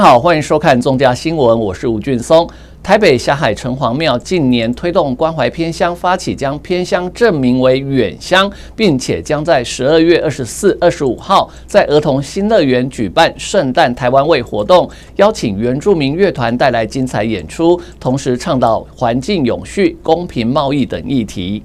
好，欢迎收看《中家新闻》，我是吴俊松。台北霞海城隍庙近年推动关怀偏乡，发起将偏乡证明为远乡，并且将在十二月二十四、二十五号在儿童新乐园举办圣诞台湾味活动，邀请原住民乐团带来精彩演出，同时倡导环境永续、公平贸易等议题。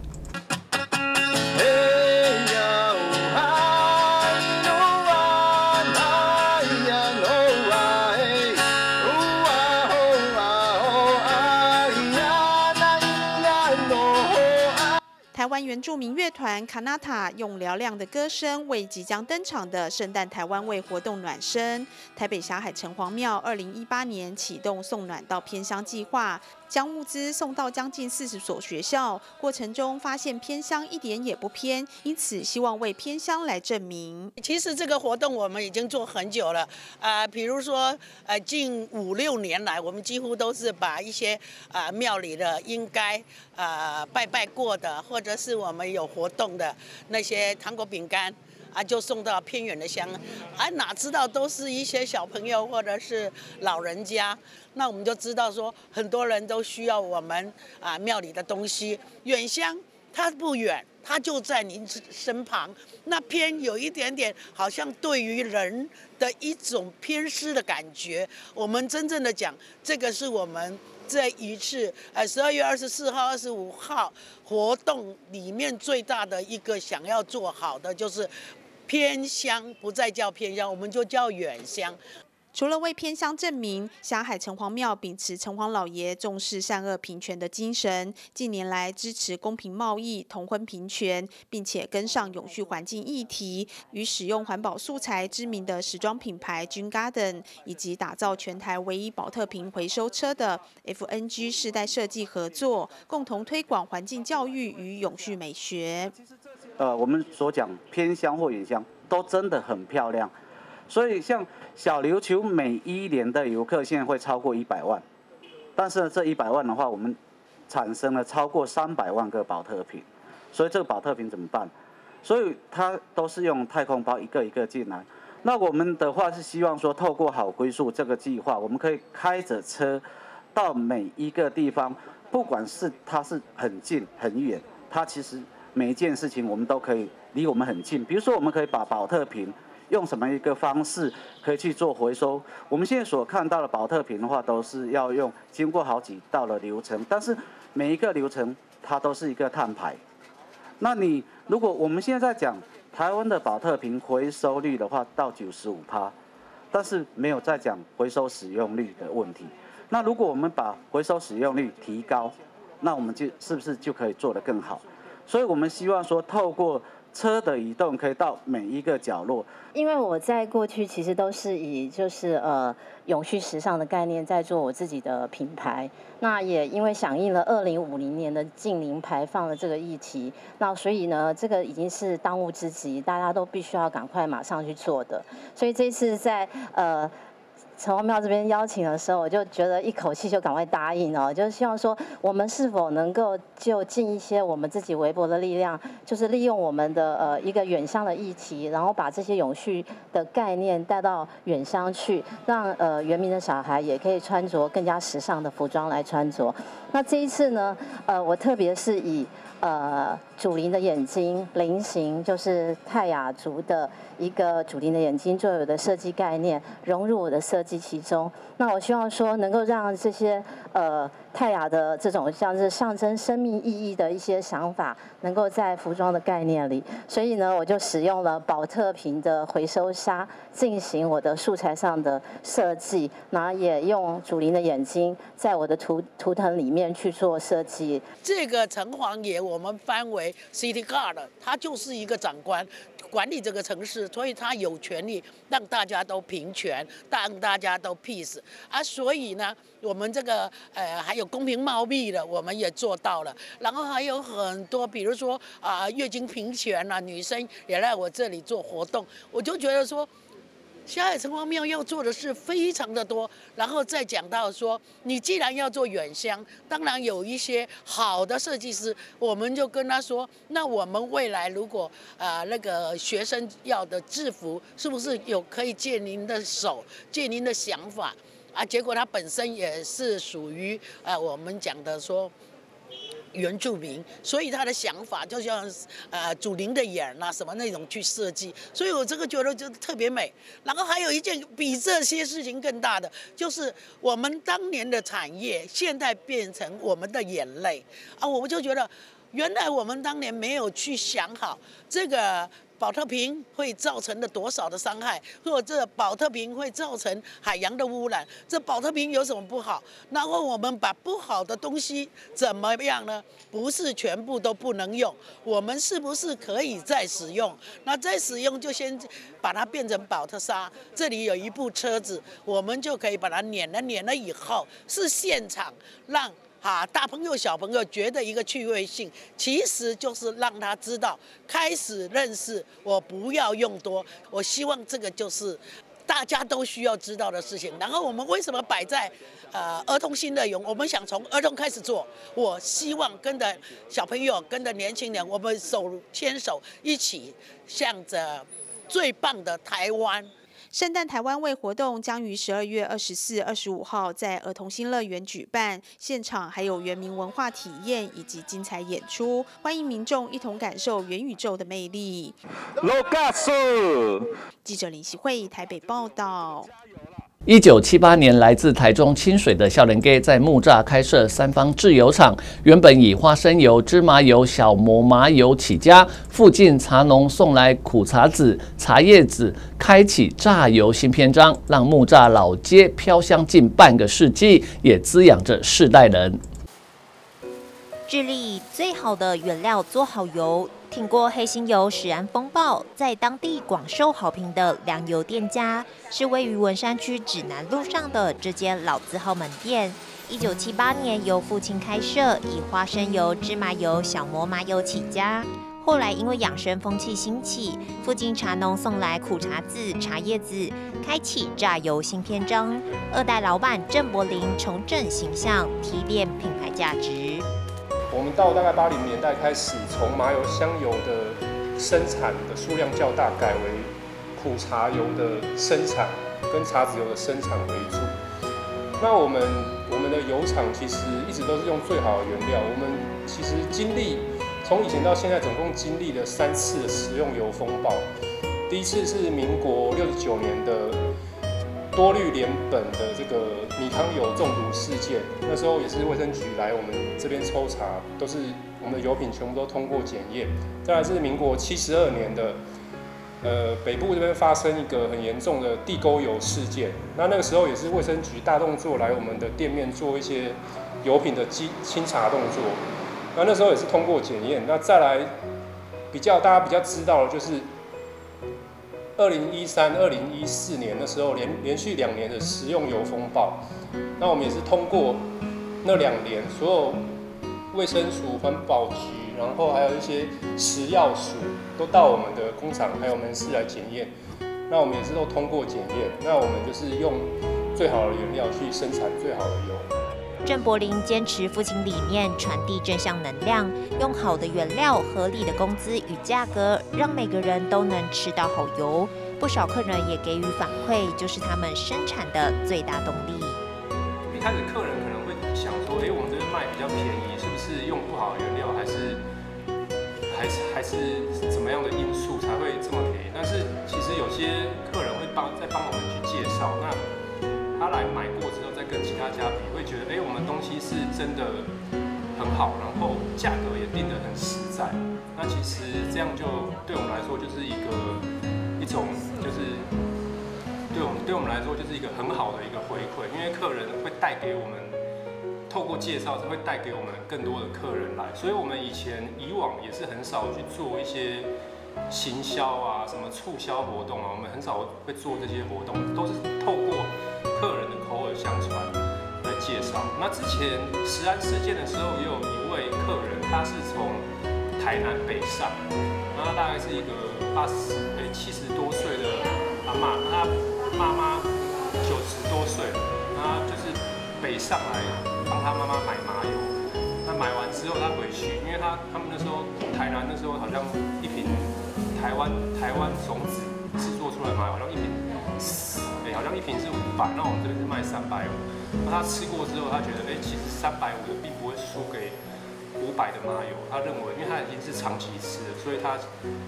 原住民乐团卡纳塔用嘹亮的歌声为即将登场的圣诞台湾味活动暖身。台北霞海城隍庙二零一八年启动送暖到偏乡计划。将物资送到将近四十所学校，过程中发现偏乡一点也不偏，因此希望为偏乡来证明。其实这个活动我们已经做很久了，呃，比如说，呃，近五六年来，我们几乎都是把一些啊庙里的应该啊拜拜过的，或者是我们有活动的那些糖果饼干。啊，就送到偏远的乡，啊，哪知道都是一些小朋友或者是老人家，那我们就知道说，很多人都需要我们啊庙里的东西。远乡它不远，它就在您身旁，那偏有一点点，好像对于人的一种偏失的感觉。我们真正的讲，这个是我们这一次呃十二月二十四号、二十五号活动里面最大的一个想要做好的就是。偏乡不再叫偏乡，我们就叫远乡。除了为偏乡证明，霞海城隍庙秉持城隍老爷重视善恶平权的精神，近年来支持公平贸易、同婚平权，并且跟上永续环境议题，与使用环保素材知名的时装品牌 Jun Garden，以及打造全台唯一保特瓶回收车的 FNG 世代设计合作，共同推广环境教育与永续美学。呃，我们所讲偏乡或远乡都真的很漂亮，所以像小琉球每一年的游客现在会超过一百万，但是呢这一百万的话，我们产生了超过三百万个保特瓶，所以这个保特瓶怎么办？所以它都是用太空包一个一个进来。那我们的话是希望说，透过好归宿这个计划，我们可以开着车到每一个地方，不管是它是很近很远，它其实。每一件事情我们都可以离我们很近，比如说我们可以把保特瓶用什么一个方式可以去做回收。我们现在所看到的保特瓶的话，都是要用经过好几道的流程，但是每一个流程它都是一个碳排。那你如果我们现在讲台湾的保特瓶回收率的话，到九十五趴，但是没有在讲回收使用率的问题。那如果我们把回收使用率提高，那我们就是不是就可以做得更好？所以我们希望说，透过车的移动，可以到每一个角落。因为我在过去其实都是以就是呃永续时尚的概念在做我自己的品牌。那也因为响应了二零五零年的近零排放的这个议题，那所以呢，这个已经是当务之急，大家都必须要赶快马上去做的。所以这次在呃。城隍庙这边邀请的时候，我就觉得一口气就赶快答应哦，就是希望说我们是否能够就尽一些我们自己微薄的力量，就是利用我们的呃一个远乡的议题，然后把这些永续的概念带到远乡去，让呃原民的小孩也可以穿着更加时尚的服装来穿着。那这一次呢，呃，我特别是以。呃，主灵的眼睛，菱形就是泰雅族的一个主灵的眼睛，作为我的设计概念融入我的设计其中。那我希望说，能够让这些呃。泰雅的这种像是象征生命意义的一些想法，能够在服装的概念里，所以呢，我就使用了宝特瓶的回收纱进行我的素材上的设计，然后也用祖灵的眼睛在我的图图腾里面去做设计。这个城隍爷我们翻为 City Guard，他就是一个长官。管理这个城市，所以他有权利让大家都平权，让大家都 peace 啊。所以呢，我们这个呃还有公平贸易的，我们也做到了。然后还有很多，比如说啊月经平权啊，女生也来我这里做活动，我就觉得说，霞海城隍庙要做的事非常的多，然后再讲到说，你既然要做远香，当然有一些好的设计师，我们就跟他说，那我们未来如果啊那个学生要的制服，是不是有可以借您的手，借您的想法啊？结果他本身也是属于呃我们讲的说。原住民，所以他的想法就像呃祖灵的眼呐什么那种去设计，所以我这个觉得就特别美。然后还有一件比这些事情更大的，就是我们当年的产业现在变成我们的眼泪啊，我们就觉得原来我们当年没有去想好这个。保特瓶会造成的多少的伤害，或者这保特瓶会造成海洋的污染？这保特瓶有什么不好？然后我们把不好的东西怎么样呢？不是全部都不能用，我们是不是可以再使用？那再使用就先把它变成保特沙。这里有一部车子，我们就可以把它碾了，碾了以后是现场让。啊，大朋友小朋友觉得一个趣味性，其实就是让他知道，开始认识我不要用多。我希望这个就是大家都需要知道的事情。然后我们为什么摆在呃儿童新乐园？我们想从儿童开始做。我希望跟着小朋友，跟着年轻人，我们手牵手一起，向着最棒的台湾。圣诞台湾味活动将于十二月二十四、二十五号在儿童新乐园举办，现场还有原民文化体验以及精彩演出，欢迎民众一同感受元宇宙的魅力。记者林希慧台北报道。一九七八年，来自台中清水的少年 gay 在木栅开设三方制油厂，原本以花生油、芝麻油、小磨麻油起家，附近茶农送来苦茶籽、茶叶籽，开启榨油新篇章，让木栅老街飘香近半个世纪，也滋养着世代人。致力最好的原料做好油。挺过黑心油使然风暴，在当地广受好评的粮油店家，是位于文山区指南路上的这间老字号门店。一九七八年由父亲开设，以花生油、芝麻油、小磨麻油起家。后来因为养生风气兴起，附近茶农送来苦茶籽、茶叶籽，开启榨油新篇章。二代老板郑柏林重振形象，提炼品牌价值。我们到大概八零年代开始，从麻油、香油的生产的数量较大，改为苦茶油的生产跟茶籽油的生产为主。那我们我们的油厂其实一直都是用最好的原料。我们其实经历从以前到现在，总共经历了三次食用油风暴。第一次是民国六十九年的。多氯联苯的这个米糠油中毒事件，那时候也是卫生局来我们这边抽查，都是我们的油品全部都通过检验。再来是民国七十二年的，呃，北部这边发生一个很严重的地沟油事件，那那个时候也是卫生局大动作来我们的店面做一些油品的清清查动作，那那时候也是通过检验。那再来比较大家比较知道的就是。二零一三、二零一四年的时候，连连续两年的食用油风暴，那我们也是通过那两年所有卫生署、环保局，然后还有一些食药署，都到我们的工厂还有门市来检验，那我们也是都通过检验，那我们就是用最好的原料去生产最好的油。郑柏林坚持父亲理念，传递正向能量，用好的原料、合理的工资与价格，让每个人都能吃到好油。不少客人也给予反馈，就是他们生产的最大动力。一开始客人可能会想说：“哎，我们这边卖比较便宜，是不是用不好的原料，还是还是还是怎么样的因素才会这么便宜？”但是其实有些客人会帮在帮我们去介绍，那他来买过之后。再跟其他家比，会觉得哎，我们东西是真的很好，然后价格也定得很实在。那其实这样就对我们来说就是一个一种，就是对我们对我们来说就是一个很好的一个回馈，因为客人会带给我们透过介绍是会带给我们更多的客人来，所以我们以前以往也是很少去做一些行销啊，什么促销活动啊，我们很少会做这些活动，都是透过。相传来介绍。那之前石安事件的时候，也有一位客人，他是从台南北上，那他大概是一个八十、哎七十多岁的阿阿妈，他妈妈九十多岁，他就是北上来帮他妈妈买麻油。那买完之后他回去，因为他他们那时候台南那时候好像一瓶台湾台湾种子制作出来麻油，好像一瓶，好像一瓶是五百，那我们这边是卖三百五。那他吃过之后，他觉得哎，其实三百五的并不会输给。五百的麻油，他认为，因为他已经是长期吃了，所以他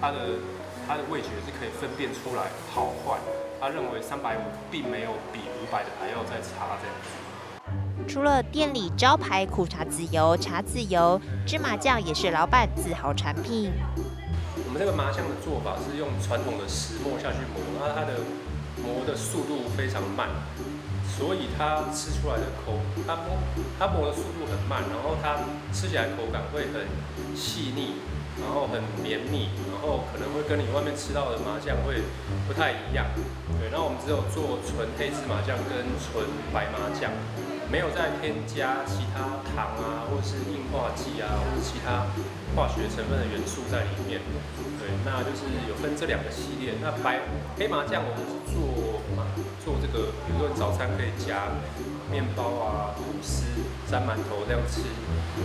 他的他的味觉是可以分辨出来好坏。他认为三百五并没有比五百的还要再差这样子。除了店里招牌苦茶籽油、茶籽油，芝麻酱也是老板自豪产品。我们这个麻酱的做法是用传统的石磨下去磨，那它的磨的速度非常慢。所以它吃出来的口，它磨它磨的速度很慢，然后它吃起来口感会很细腻，然后很绵密，然后可能会跟你外面吃到的麻酱会不太一样。对，然后我们只有做纯黑芝麻酱跟纯白麻酱，没有再添加其他糖啊，或是硬化剂啊，或者其他化学成分的元素在里面。对，那就是有分这两个系列。那白黑麻酱我们是做麻。做这个，比如说早餐可以加面包啊、吐司、沾馒头这样吃。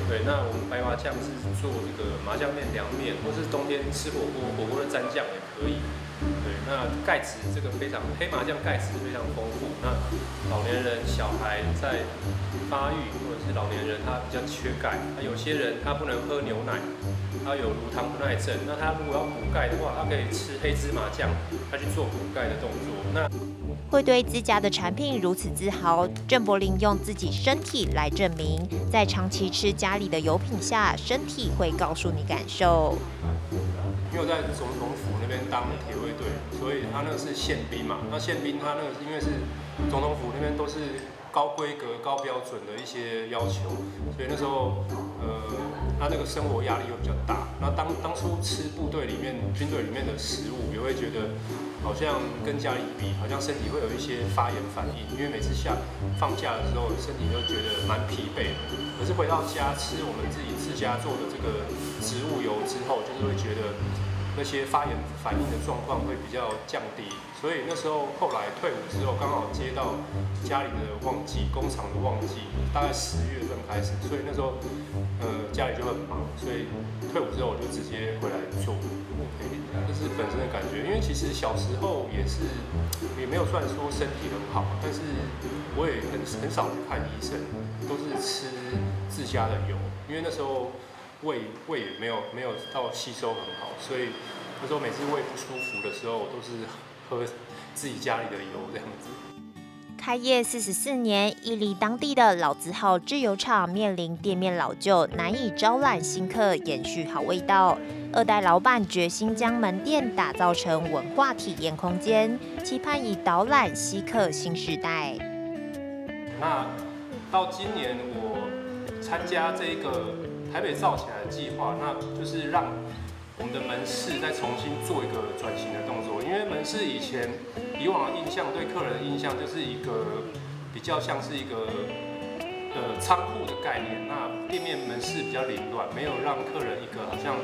对，那我们白麻酱是做这个麻酱面凉面，或是冬天吃火锅，火锅的蘸酱也可以。对，那钙质这个非常，黑麻酱钙质非常丰富。那老年人、小孩在发育，或者是老年人他比较缺钙，那有些人他不能喝牛奶，他有乳糖不耐症，那他如果要补钙的话，他可以吃黑芝麻酱，他去做补钙的动作。那会对自家的产品如此自豪，郑柏林用自己身体来证明，在长期吃家里的油品下，身体会告诉你感受。因为我在总统府那边当铁卫队，所以他那个是宪兵嘛，那宪兵他那个因为是总统府那边都是高规格、高标准的一些要求，所以那时候呃，他那个生活压力又比较大。那当当初吃部队里面、军队里面的食物，也会觉得。好像跟家里比，好像身体会有一些发炎反应，因为每次下放假的时候，身体就觉得蛮疲惫的。可是回到家吃我们自己自家做的这个植物油之后，就是会觉得那些发炎反应的状况会比较降低。所以那时候后来退伍之后，刚好接到家里的旺季，工厂的旺季，大概十月份开始，所以那时候呃家里就很忙，所以退伍之后我就直接回来做。这是本身的感觉，因为其实小时候也是，也没有算说身体很好，但是我也很很少去看医生，都是吃自家的油，因为那时候胃胃也没有没有到吸收很好，所以那时候每次胃不舒服的时候，都是喝自己家里的油这样子。开业四十四年，伊犁当地的老字号制油厂面临店面老旧，难以招揽新客，延续好味道。二代老板决心将门店打造成文化体验空间，期盼以导览吸客新时代。那到今年我参加这个台北造起来的计划，那就是让。我们的门市再重新做一个转型的动作，因为门市以前以往的印象对客人的印象就是一个比较像是一个呃仓库的概念，那店面门市比较凌乱，没有让客人一个好像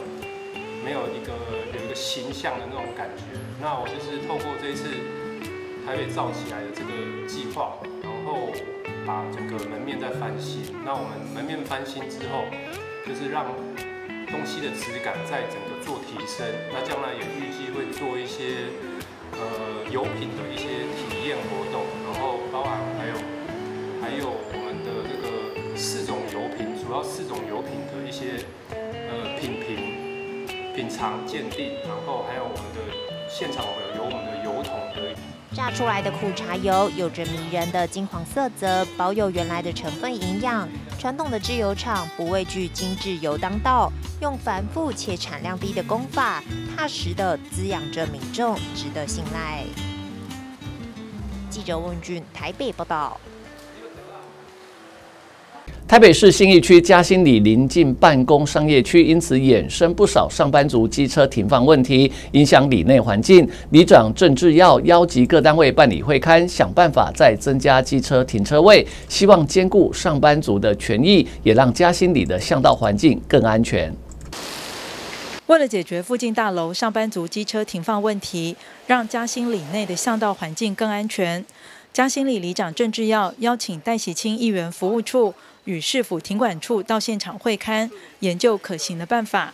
没有一个有一个形象的那种感觉。那我就是透过这一次台北造起来的这个计划，然后把整个门面再翻新。那我们门面翻新之后，就是让东西的质感在整个做提升，那将来也预计会做一些呃油品的一些体验活动，然后包含还有还有我们的这个四种油品，主要四种油品的一些呃品评、品尝、鉴定，然后还有我们的现场有有我们的油桶的榨出来的苦茶油，有着迷人的金黄色泽，保有原来的成分营养。传统的制油厂不畏惧精致油当道，用繁复且产量低的工法，踏实的滋养着民众，值得信赖。记者问俊台北报道。台北市新义区嘉兴里临近办公商业区，因此衍生不少上班族机车停放问题，影响里内环境。里长郑志耀邀集各单位办理会刊，想办法再增加机车停车位，希望兼顾上班族的权益，也让嘉兴里的巷道环境更安全。为了解决附近大楼上班族机车停放问题，让嘉兴里内的巷道环境更安全，嘉兴里里长郑志耀邀请戴喜清议员服务处与市府停管处到现场会勘，研究可行的办法。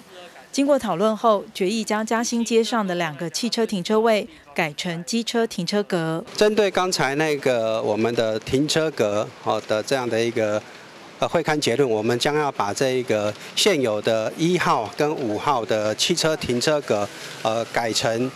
经过讨论后，决议将嘉兴街上的两个汽车停车位改成机车停车格。针对刚才那个我们的停车格好的这样的一个。呃，会看结论，我们将要把这一个现有的一号跟五号的汽车停车格，呃，改成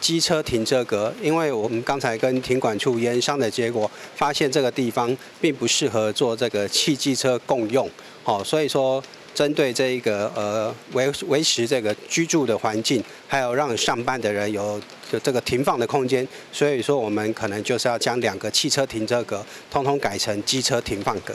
机车停车格，因为我们刚才跟停管处研商的结果，发现这个地方并不适合做这个汽机车共用，哦，所以说针对这一个呃维维持这个居住的环境，还有让上班的人有这个停放的空间，所以说我们可能就是要将两个汽车停车格，通通改成机车停放格。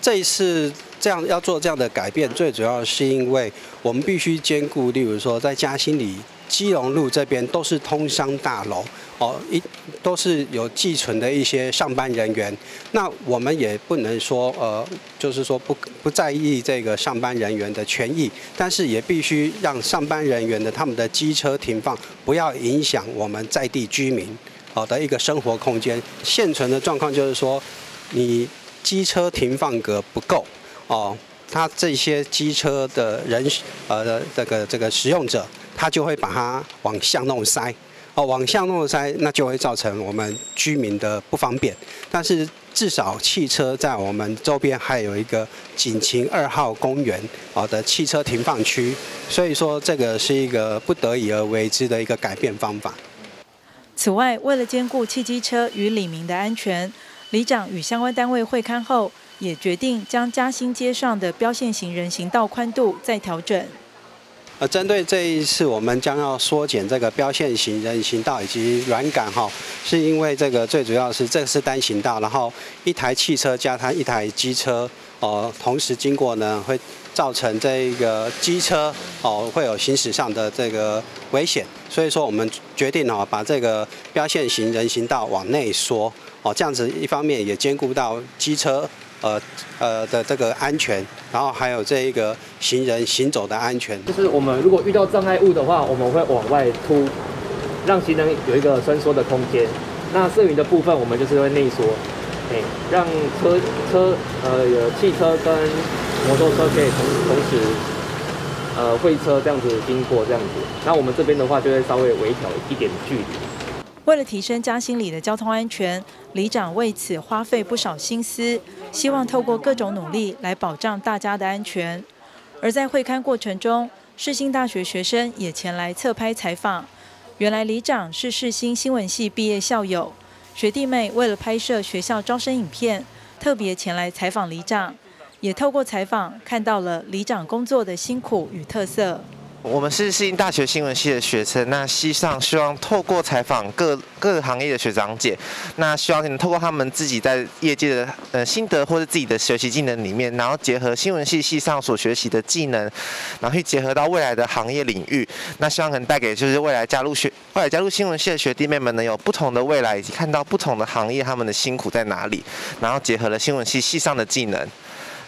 这一次这样要做这样的改变，最主要是因为我们必须兼顾，例如说在嘉兴里、基隆路这边都是通商大楼，哦，一都是有寄存的一些上班人员。那我们也不能说，呃，就是说不不在意这个上班人员的权益，但是也必须让上班人员的他们的机车停放不要影响我们在地居民好的一个生活空间。现存的状况就是说，你。机车停放格不够哦，他这些机车的人呃这个这个使用者，他就会把它往巷弄塞哦，往巷弄塞，那就会造成我们居民的不方便。但是至少汽车在我们周边还有一个锦晴二号公园哦的汽车停放区，所以说这个是一个不得已而为之的一个改变方法。此外，为了兼顾汽机车与里民的安全。里长与相关单位会勘后，也决定将嘉兴街上的标线型人行道宽度再调整。呃，针对这一次，我们将要缩减这个标线型人行道以及软杆哈，是因为这个最主要是这是单行道，然后一台汽车加它一台机车哦，同时经过呢，会造成这个机车哦会有行驶上的这个危险，所以说我们决定哦把这个标线型人行道往内缩。哦，这样子一方面也兼顾到机车呃呃的这个安全，然后还有这一个行人行走的安全。就是我们如果遇到障碍物的话，我们会往外凸，让行人有一个伸缩的空间。那剩余的部分，我们就是会内缩，哎，让车车呃有汽车跟摩托车可以同同时呃会车这样子经过这样子。那我们这边的话，就会稍微微调一点距离。为了提升嘉兴里的交通安全，里长为此花费不少心思，希望透过各种努力来保障大家的安全。而在会勘过程中，世新大学学生也前来侧拍采访。原来里长是世新新闻系毕业校友，学弟妹为了拍摄学校招生影片，特别前来采访里长，也透过采访看到了里长工作的辛苦与特色。我们是适应大学新闻系的学生，那西上希望透过采访各各个行业的学长姐，那希望能透过他们自己在业界的呃心得或者自己的学习技能里面，然后结合新闻系系上所学习的技能，然后去结合到未来的行业领域，那希望可能带给就是未来加入学未来加入新闻系的学弟妹们能有不同的未来，以及看到不同的行业他们的辛苦在哪里，然后结合了新闻系系上的技能。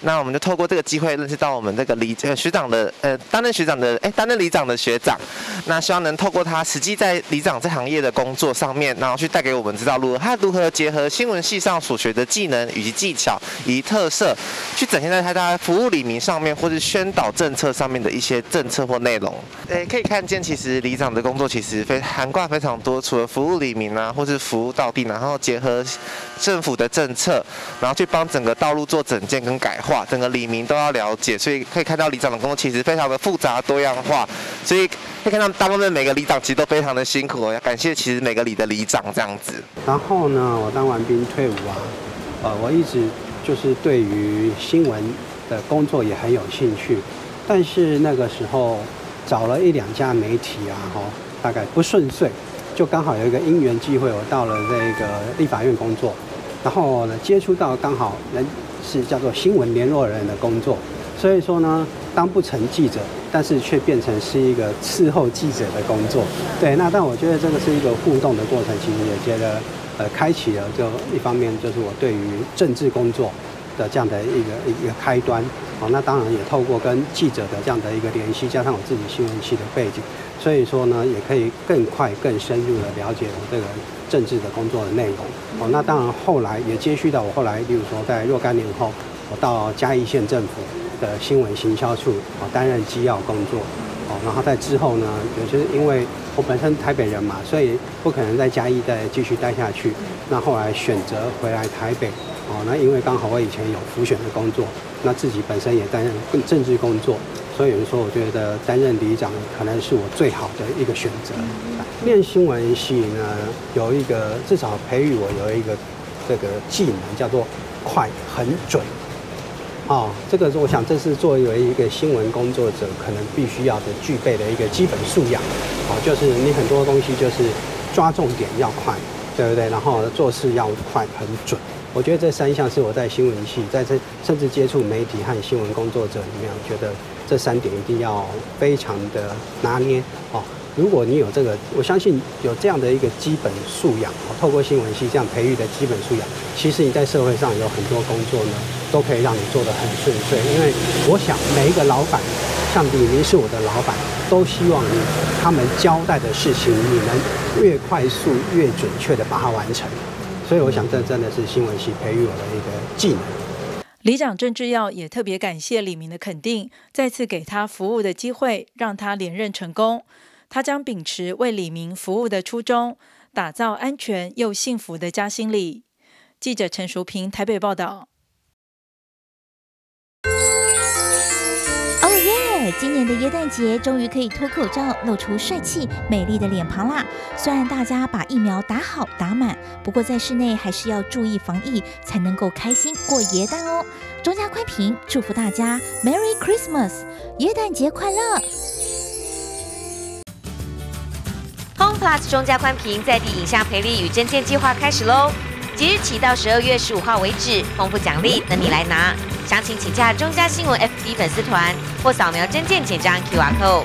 那我们就透过这个机会认识到我们这个里呃学长的呃担任学长的哎担任里长的学长，那希望能透过他实际在里长这行业的工作上面，然后去带给我们知道如何他如何结合新闻系上所学的技能以及技巧以及特色，去展现在他的服务里民上面或是宣导政策上面的一些政策或内容。诶，可以看见其实里长的工作其实非涵盖非常多，除了服务里民啊，或是服务到地，然后结合政府的政策，然后去帮整个道路做整建跟改化。整个里民都要了解，所以可以看到里长的工作其实非常的复杂多样化，所以可以看到大部分每个里长其实都非常的辛苦，要感谢其实每个里的里长这样子。然后呢，我当完兵退伍啊，呃，我一直就是对于新闻的工作也很有兴趣，但是那个时候找了一两家媒体啊，哈，大概不顺遂，就刚好有一个因缘机会，我到了这个立法院工作，然后呢接触到刚好人。是叫做新闻联络人的工作，所以说呢，当不成记者，但是却变成是一个伺候记者的工作。对，那但我觉得这个是一个互动的过程，其实也觉得，呃，开启了就一方面就是我对于政治工作，的这样的一个一个开端。好，那当然也透过跟记者的这样的一个联系，加上我自己新闻系的背景，所以说呢，也可以更快、更深入的了解我这个政治的工作的内容。哦，那当然后来也接续到我后来，例如说在若干年后，我到嘉义县政府的新闻行销处，哦，担任机要工作。哦，然后在之后呢，也就是因为我本身台北人嘛，所以不可能在嘉义再继续待下去。那后来选择回来台北。哦，那因为刚好我以前有浮选的工作，那自己本身也担任政治工作，所以有人说，我觉得担任里长可能是我最好的一个选择。念新闻系呢，有一个至少培育我有一个这个技能，叫做快、很准。哦，这个是我想这是作为一个新闻工作者可能必须要的具备的一个基本素养。哦，就是你很多东西就是抓重点要快，对不对？然后做事要快、很准。我觉得这三项是我在新闻系，在这甚至接触媒体和新闻工作者里面，我觉得这三点一定要非常的拿捏哦。如果你有这个，我相信有这样的一个基本素养，透过新闻系这样培育的基本素养，其实你在社会上有很多工作呢，都可以让你做得很顺遂。因为我想每一个老板，像李明是我的老板，都希望你他们交代的事情，你能越快速越准确的把它完成。所以我想，这真的是新闻系培育我的一个技能。里长郑志耀也特别感谢李明的肯定，再次给他服务的机会，让他连任成功。他将秉持为李明服务的初衷，打造安全又幸福的嘉兴里。记者陈淑平台北报道。今年的耶诞节终于可以脱口罩，露出帅气美丽的脸庞啦！虽然大家把疫苗打好打满，不过在室内还是要注意防疫，才能够开心过耶诞哦。中家宽平祝福大家 Merry Christmas，耶诞节快乐！Home Plus 中家宽屏在地影像培力与证件计划开始喽！即日起到十二月十五号为止，丰富奖励等你来拿。详情请洽中嘉新闻 FB 粉丝团或扫描真件简章 QR code。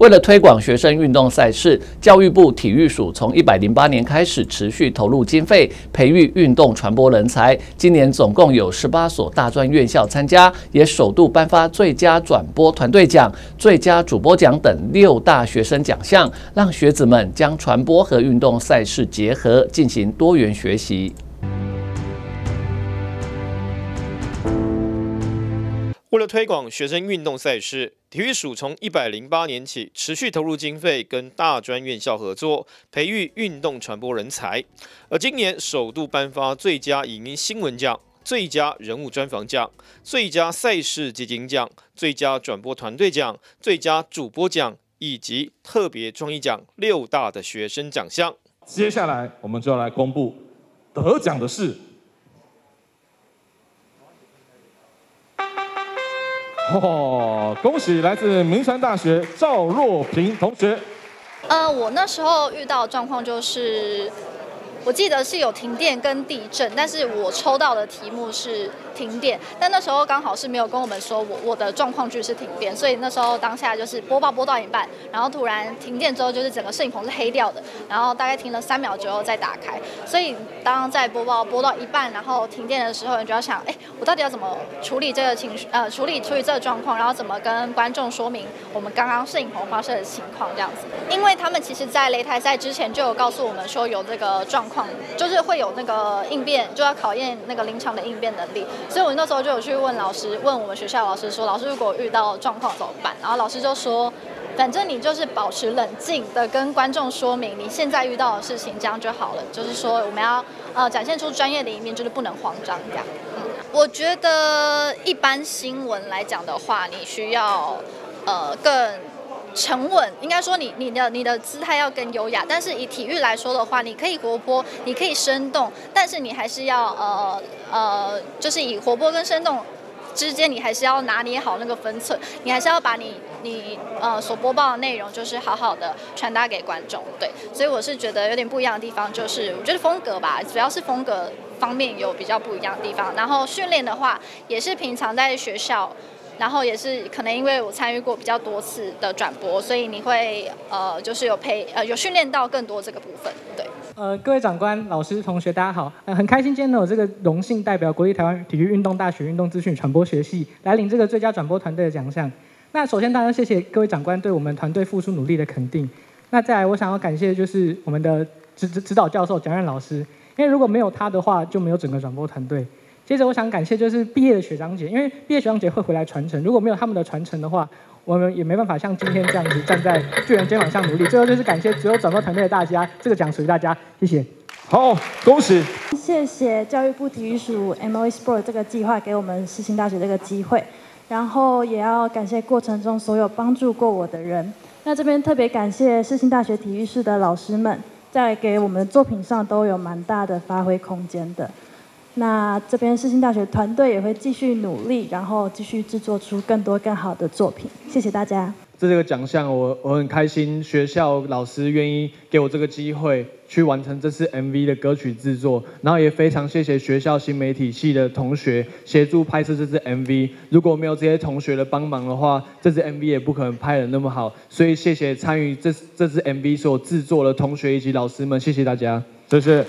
为了推广学生运动赛事，教育部体育署从一百零八年开始持续投入经费，培育运动传播人才。今年总共有十八所大专院校参加，也首度颁发最佳转播团队奖、最佳主播奖等六大学生奖项，让学子们将传播和运动赛事结合，进行多元学习。为了推广学生运动赛事，体育署从一百零八年起持续投入经费，跟大专院校合作，培育运动传播人才。而今年首度颁发最佳影音新闻奖、最佳人物专访奖、最佳赛事基金奖、最佳转播团队奖、最佳主播奖以及特别创意奖六大的学生奖项。接下来我们就要来公布得奖的是。哦，恭喜来自名山大学赵若平同学。呃，我那时候遇到状况就是，我记得是有停电跟地震，但是我抽到的题目是停电，但那时候刚好是没有跟我们说我我的状况就是停电，所以那时候当下就是播报播到一半，然后突然停电之后，就是整个摄影棚是黑掉的，然后大概停了三秒之后再打开，所以当在播报播到一半，然后停电的时候，你就要想，哎，我到底要怎么处理这个情绪，呃，处理处理这个状况，然后怎么跟观众说明我们刚刚摄影棚发生的情况这样子，因为他们其实在擂台赛之前就有告诉我们说有这个状况，就是会有那个应变，就要考验那个临场的应变能力。所以我那时候就有去问老师，问我们学校老师说，老师如果遇到状况怎么办？然后老师就说，反正你就是保持冷静的跟观众说明你现在遇到的事情，这样就好了。就是说我们要呃展现出专业的一面，就是不能慌张这样。嗯，我觉得一般新闻来讲的话，你需要呃更。沉稳，应该说你你的你的姿态要更优雅，但是以体育来说的话，你可以活泼，你可以生动，但是你还是要呃呃，就是以活泼跟生动之间，你还是要拿捏好那个分寸，你还是要把你你呃所播报的内容，就是好好的传达给观众。对，所以我是觉得有点不一样的地方，就是我觉得风格吧，主要是风格方面有比较不一样的地方，然后训练的话，也是平常在学校。然后也是可能因为我参与过比较多次的转播，所以你会呃就是有培呃有训练到更多这个部分，对。呃，各位长官、老师、同学，大家好，呃，很开心今天呢有这个荣幸代表国立台湾体育运动大学运动资讯传播学系来领这个最佳转播团队的奖项。那首先当然谢谢各位长官对我们团队付出努力的肯定。那再来我想要感谢就是我们的指指指导教授蒋任老师，因为如果没有他的话就没有整个转播团队。接着我想感谢就是毕业的学长姐，因为毕业学长姐会回来传承，如果没有他们的传承的话，我们也没办法像今天这样子站在巨人肩膀上努力。最后就是感谢所有转播团队的大家，这个奖属于大家，谢谢。好，恭喜！谢谢教育部体育署 M O Sport 这个计划给我们世新大学这个机会，然后也要感谢过程中所有帮助过我的人。那这边特别感谢世新大学体育室的老师们，在给我们的作品上都有蛮大的发挥空间的。那这边世新大学团队也会继续努力，然后继续制作出更多更好的作品。谢谢大家。这个奖项我我很开心，学校老师愿意给我这个机会去完成这次 MV 的歌曲制作，然后也非常谢谢学校新媒体系的同学协助拍摄这支 MV。如果没有这些同学的帮忙的话，这支 MV 也不可能拍的那么好。所以谢谢参与这这支 MV 所制作的同学以及老师们，谢谢大家，谢谢。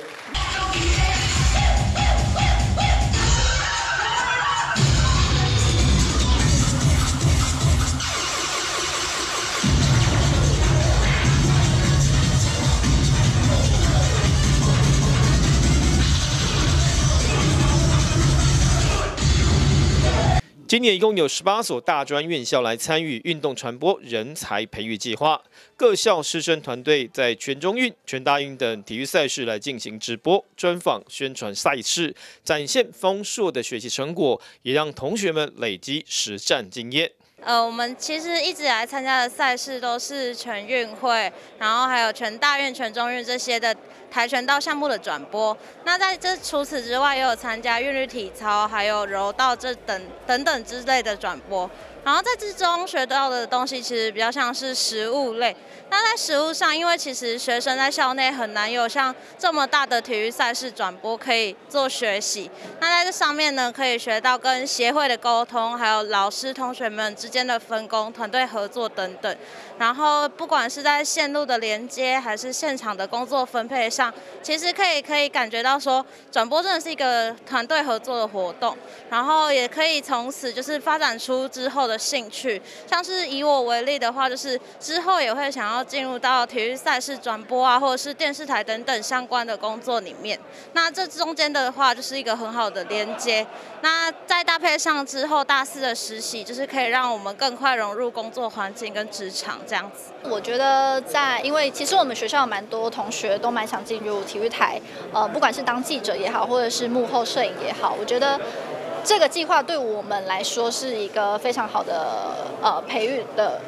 今年一共有十八所大专院校来参与运动传播人才培育计划，各校师生团队在全中运、全大运等体育赛事来进行直播、专访、宣传赛事，展现丰硕的学习成果，也让同学们累积实战经验。呃，我们其实一直以来参加的赛事都是全运会，然后还有全大运、全中运这些的。跆拳道项目的转播，那在这除此之外，也有参加韵律体操，还有柔道这等等等之类的转播。然后在之中学到的东西，其实比较像是食物类。那在食物上，因为其实学生在校内很难有像这么大的体育赛事转播可以做学习。那在这上面呢，可以学到跟协会的沟通，还有老师同学们之间的分工、团队合作等等。然后不管是在线路的连接，还是现场的工作分配上，其实可以可以感觉到说，转播真的是一个团队合作的活动。然后也可以从此就是发展出之后的兴趣。像是以我为例的话，就是之后也会想要。进入到体育赛事转播啊，或者是电视台等等相关的工作里面。那这中间的话，就是一个很好的连接。那再搭配上之后大四的实习，就是可以让我们更快融入工作环境跟职场这样子。我觉得在，因为其实我们学校有蛮多同学都蛮想进入体育台，呃，不管是当记者也好，或者是幕后摄影也好，我觉得这个计划对我们来说是一个非常好的呃培育的。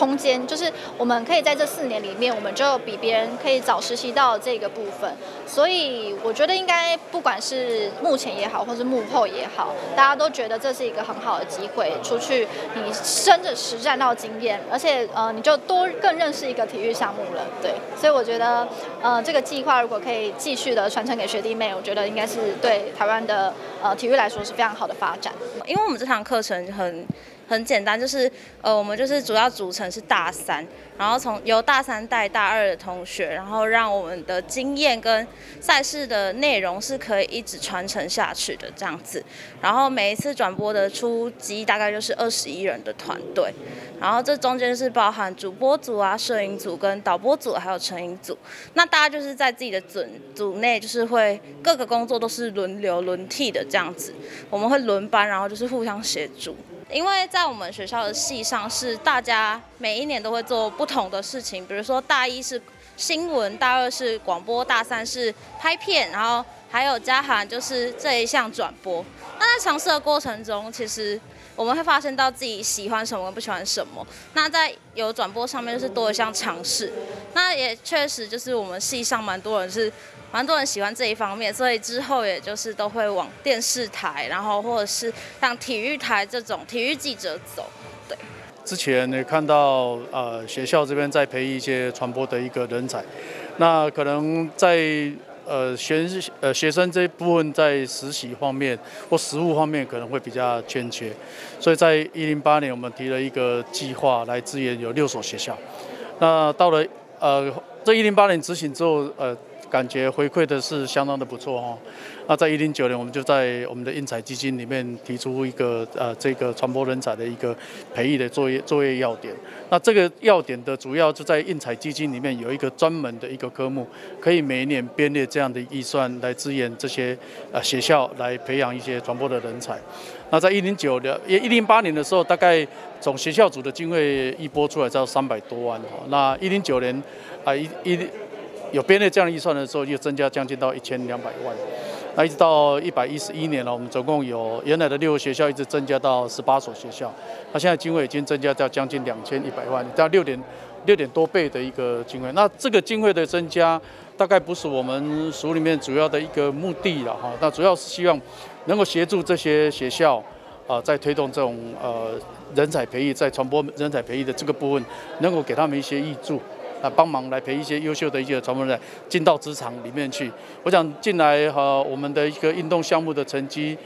空间，就是我们可以在这四年里面，我们就比别人可以早实习到这个部分。所以我觉得应该不管是幕前也好，或是幕后也好，大家都觉得这是一个很好的机会，出去你真的实战到经验，而且呃你就多更认识一个体育项目了。对，所以我觉得呃这个计划如果可以继续的传承给学弟妹，我觉得应该是对台湾的呃体育来说是非常好的发展。因为我们这堂课程很。很简单，就是呃，我们就是主要组成是大三，然后从由大三带大二的同学，然后让我们的经验跟赛事的内容是可以一直传承下去的这样子。然后每一次转播的出击大概就是二十一人的团队，然后这中间是包含主播组啊、摄影组跟导播组还有成影组。那大家就是在自己的组组内，就是会各个工作都是轮流轮替的这样子，我们会轮班，然后就是互相协助。因为在我们学校的系上是大家每一年都会做不同的事情，比如说大一是新闻，大二是广播，大三是拍片，然后还有嘉涵就是这一项转播。那在尝试的过程中，其实我们会发现到自己喜欢什么跟，不喜欢什么。那在有转播上面就是多一项尝试。那也确实就是我们系上蛮多人是。蛮多人喜欢这一方面，所以之后也就是都会往电视台，然后或者是像体育台这种体育记者走。对，之前也看到呃学校这边在培育一些传播的一个人才，那可能在呃学呃学生这一部分在实习方面或实务方面可能会比较欠缺，所以在一零八年我们提了一个计划来支援有六所学校，那到了呃这一零八年执行之后呃。感觉回馈的是相当的不错哈。那在一零九年，我们就在我们的英才基金里面提出一个呃这个传播人才的一个培育的作业作业要点。那这个要点的主要就在英才基金里面有一个专门的一个科目，可以每一年编列这样的预算来支援这些呃学校来培养一些传播的人才。那在一零九的也一零八年的时候，大概总学校组的经费一拨出来要三百多万哈。那一零九年啊一一。有编列这样的预算的时候，就增加将近到一千两百万。那一直到一百一十一年了，我们总共有原来的六个学校，一直增加到十八所学校。那现在经费已经增加到将近两千一百万，到六点六点多倍的一个经费。那这个经费的增加，大概不是我们署里面主要的一个目的了哈。那主要是希望能够协助这些学校啊，在推动这种呃人才培育，在传播人才培育的这个部分，能够给他们一些益助。啊，帮忙来培一些优秀的一些传播人进到职场里面去。我想进来和我们的一个运动项目的成绩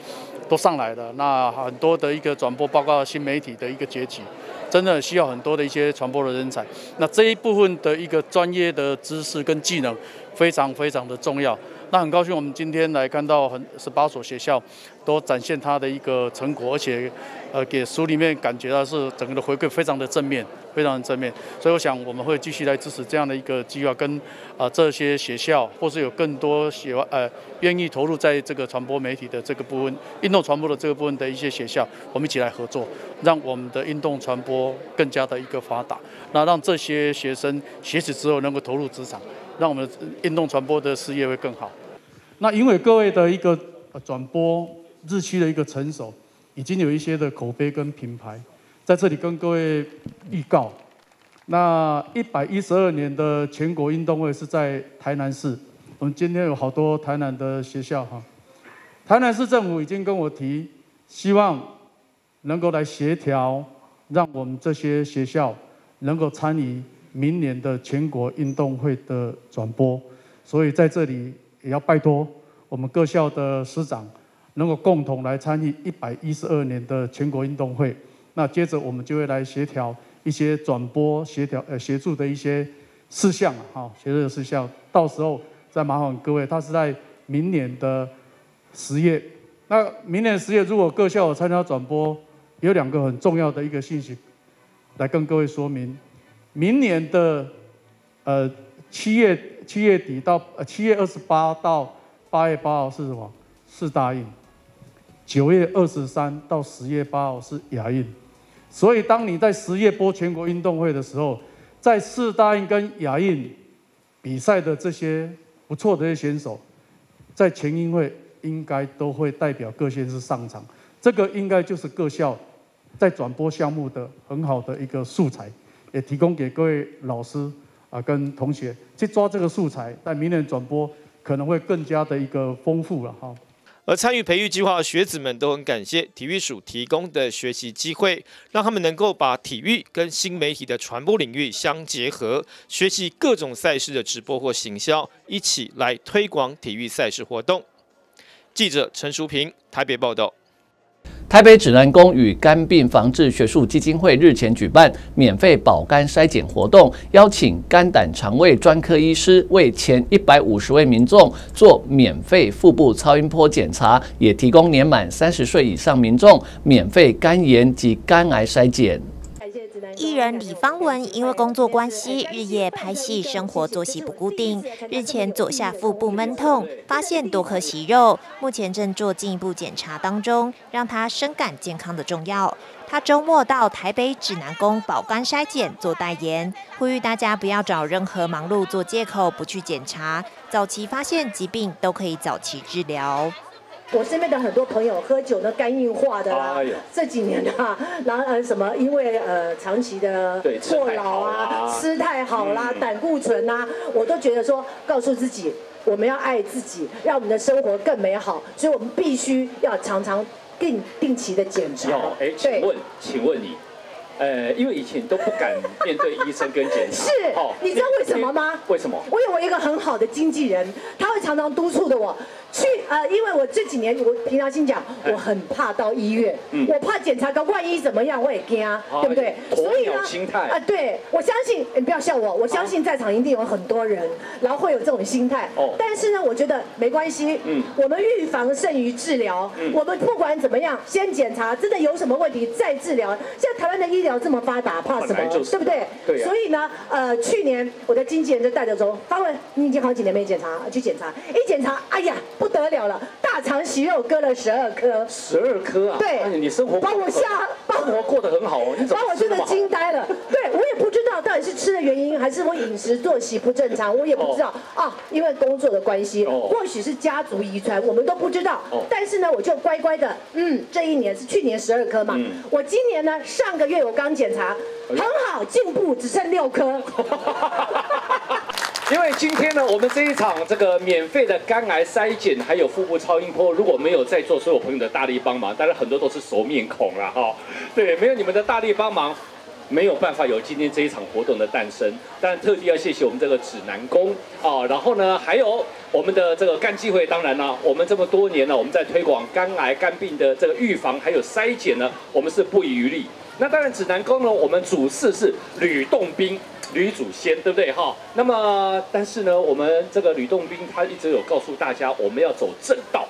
都上来了，那很多的一个转播，包括新媒体的一个崛起，真的需要很多的一些传播的人才。那这一部分的一个专业的知识跟技能非常非常的重要。那很高兴我们今天来看到很十八所学校都展现他的一个成果，而且呃给书里面感觉到是整个的回馈非常的正面。非常的正面，所以我想我们会继续来支持这样的一个计划，跟啊这些学校，或是有更多喜欢呃愿意投入在这个传播媒体的这个部分、运动传播的这个部分的一些学校，我们一起来合作，让我们的运动传播更加的一个发达，那让这些学生学习之后能够投入职场，让我们运动传播的事业会更好。那因为各位的一个转播日期的一个成熟，已经有一些的口碑跟品牌。在这里跟各位预告，那一百一十二年的全国运动会是在台南市。我们今天有好多台南的学校哈，台南市政府已经跟我提，希望能够来协调，让我们这些学校能够参与明年的全国运动会的转播。所以在这里也要拜托我们各校的师长，能够共同来参与一百一十二年的全国运动会。那接着我们就会来协调一些转播协调呃协助的一些事项啊，哈，协助的事项，到时候再麻烦各位，他是在明年的十月。那明年十月如果各校有参加转播，有两个很重要的一个信息，来跟各位说明。明年的呃七月七月底到呃七月二十八到八月八号是什么？是大运。九月二十三到十月八号是亚运。所以，当你在十月播全国运动会的时候，在四大运跟亚运比赛的这些不错的这些选手，在全运会应该都会代表各县市上场。这个应该就是各校在转播项目的很好的一个素材。也提供给各位老师啊跟同学去抓这个素材，在明年转播可能会更加的一个丰富了哈。而参与培育计划的学子们都很感谢体育署提供的学习机会，让他们能够把体育跟新媒体的传播领域相结合，学习各种赛事的直播或行销，一起来推广体育赛事活动。记者陈淑平台北报道。台北指南宫与肝病防治学术基金会日前举办免费保肝筛检活动，邀请肝胆肠胃专科医师为前一百五十位民众做免费腹部超音波检查，也提供年满三十岁以上民众免费肝炎及肝癌筛检。艺人李方文因为工作关系，日夜拍戏，生活作息不固定。日前左下腹部闷痛，发现多颗息肉，目前正做进一步检查当中，让他深感健康的重要。他周末到台北指南宫保肝筛检做代言，呼吁大家不要找任何忙碌做借口不去检查，早期发现疾病都可以早期治疗。我身边的很多朋友喝酒呢，肝硬化的啦，这几年啊，然后呃什么，因为呃长期的过劳啊，吃太好啦，胆固醇啊，我都觉得说，告诉自己，我们要爱自己，让我们的生活更美好，所以我们必须要常常定定期的检查。哎，请问，请问你，呃，因为以前都不敢面对医生跟检查，是，你知道为什么吗？为什么？我有一个很好的经纪人，他会常常督促的我。去呃，因为我这几年我平常心讲，我很怕到医院，我怕检查个万一怎么样，我也惊，对不对？所以呢，心态啊，对我相信你不要笑我，我相信在场一定有很多人，然后会有这种心态。哦。但是呢，我觉得没关系。嗯。我们预防胜于治疗。嗯。我们不管怎么样，先检查，真的有什么问题再治疗。现在台湾的医疗这么发达，怕什么？对不对？对。所以呢，呃，去年我的经纪人就带着说，方文，你已经好几年没检查，去检查。一检查，哎呀！不得了了，大肠息肉割了十二颗，十二颗啊！对，你生活把我吓，过得很好哦，你怎么把我真的惊呆了？对我也不知道到底是吃的原因，还是我饮食作息不正常，我也不知道啊。因为工作的关系，或许是家族遗传，我们都不知道。但是呢，我就乖乖的，嗯，这一年是去年十二颗嘛，我今年呢，上个月我刚检查，很好，进步只剩六颗。因为今天呢，我们这一场这个免费的肝癌筛检，还有腹部超音波，如果没有在座所有朋友的大力帮忙，当然很多都是熟面孔了哈。对，没有你们的大力帮忙，没有办法有今天这一场活动的诞生。但特地要谢谢我们这个指南宫啊，然后呢，还有我们的这个肝机会，当然呢，我们这么多年呢，我们在推广肝癌、肝病的这个预防还有筛检呢，我们是不遗余力。那当然，指南宫呢，我们主事是吕洞宾。吕祖先，对不对哈？那么，但是呢，我们这个吕洞宾他一直有告诉大家，我们要走正道，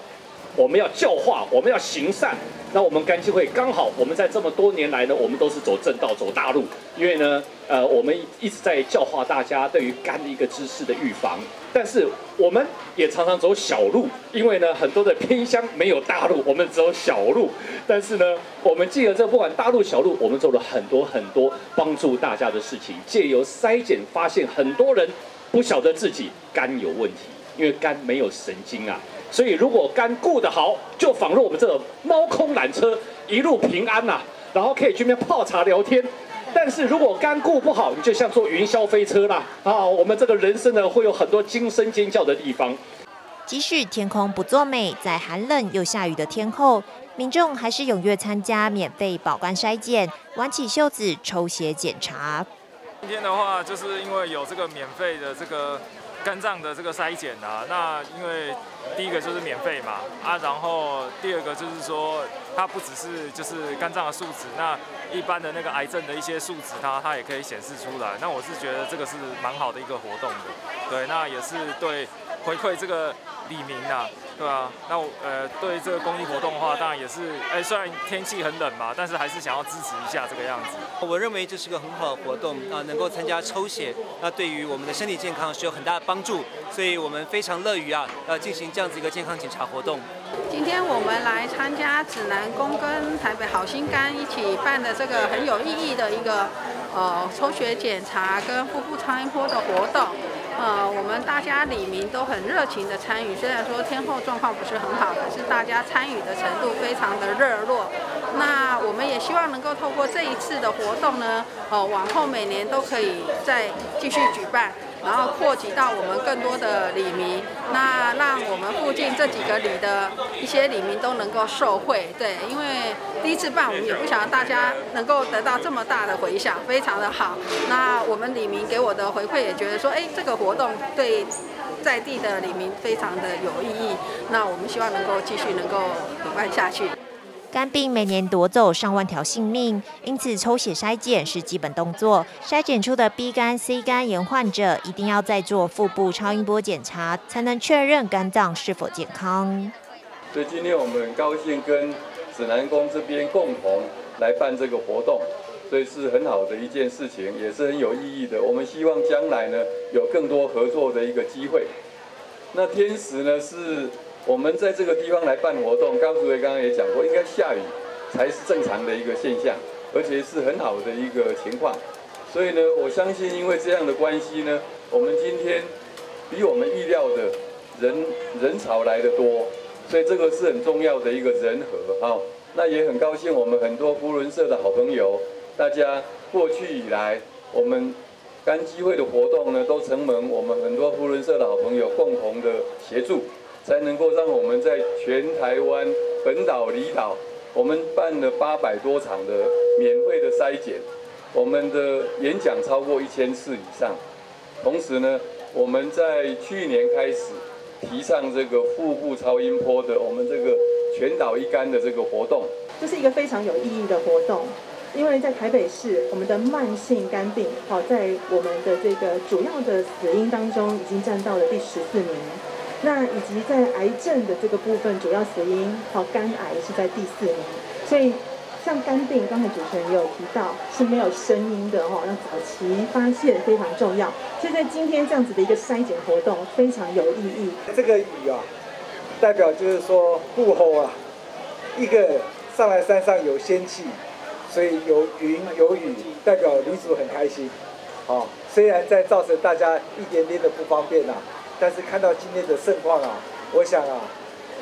我们要教化，我们要行善。那我们肝基会刚好，我们在这么多年来呢，我们都是走正道，走大路。因为呢，呃，我们一直在教化大家对于肝的一个知识的预防。但是我们也常常走小路，因为呢，很多的偏乡没有大路，我们走小路。但是呢，我们借由这不管大路小路，我们做了很多很多帮助大家的事情。借由筛检发现，很多人不晓得自己肝有问题，因为肝没有神经啊。所以如果肝顾得好，就仿若我们这种猫空缆车，一路平安呐，然后可以去那边泡茶聊天。但是如果肝顾不好，你就像坐云霄飞车啦啊！我们这个人生呢，会有很多惊声尖叫的地方。即使天空不作美，在寒冷又下雨的天后，民众还是踊跃参加免费保肝筛检，挽起袖子抽血检查。今天的话，就是因为有这个免费的这个。肝脏的这个筛检啊，那因为第一个就是免费嘛啊，然后第二个就是说它不只是就是肝脏的数值，那一般的那个癌症的一些数值，它它也可以显示出来。那我是觉得这个是蛮好的一个活动的，对，那也是对回馈这个李明啊。对啊，那我呃对这个公益活动的话，当然也是，哎，虽然天气很冷嘛，但是还是想要支持一下这个样子。我认为这是个很好的活动啊，能够参加抽血，那对于我们的身体健康是有很大的帮助，所以我们非常乐于啊呃进行这样子一个健康检查活动。今天我们来参加指南宫跟台北好心肝一起办的这个很有意义的一个呃抽血检查跟腹部超音波的活动。呃，我们大家李明都很热情的参与，虽然说天后状况不是很好，可是大家参与的程度非常的热络。那我们也希望能够透过这一次的活动呢，呃，往后每年都可以再继续举办。然后扩及到我们更多的里民，那让我们附近这几个里的一些里民都能够受惠。对，因为第一次办，我们也不想大家能够得到这么大的回响，非常的好。那我们里民给我的回馈也觉得说，哎，这个活动对在地的里民非常的有意义。那我们希望能够继续能够举办下去。肝病每年夺走上万条性命，因此抽血筛检是基本动作。筛检出的 B 肝、C 肝炎患者，一定要再做腹部超音波检查，才能确认肝脏是否健康。所以今天我们很高兴跟指南宫这边共同来办这个活动，所以是很好的一件事情，也是很有意义的。我们希望将来呢有更多合作的一个机会。那天时呢是。我们在这个地方来办活动，高主委刚刚也讲过，应该下雨才是正常的一个现象，而且是很好的一个情况。所以呢，我相信因为这样的关系呢，我们今天比我们意料的人人潮来的多，所以这个是很重要的一个人和哈。那也很高兴，我们很多福伦社的好朋友，大家过去以来，我们干机会的活动呢，都承蒙我们很多福伦社的好朋友共同的协助。才能够让我们在全台湾本岛离岛，我们办了八百多场的免费的筛检，我们的演讲超过一千次以上。同时呢，我们在去年开始提倡这个腹部超音波的，我们这个全岛一肝的这个活动，这是一个非常有意义的活动，因为在台北市，我们的慢性肝病，好在我们的这个主要的死因当中，已经占到了第十四名。那以及在癌症的这个部分，主要死因好肝癌是在第四名，所以像肝病，刚才主持人也有提到是没有声音的哈，要早期发现非常重要。所以在今天这样子的一个筛检活动非常有意义。这个雨啊，代表就是说雾后啊，一个上来山上有仙气，所以有云有雨，代表女主很开心。好，虽然在造成大家一点点的不方便呐。但是看到今天的盛况啊，我想啊，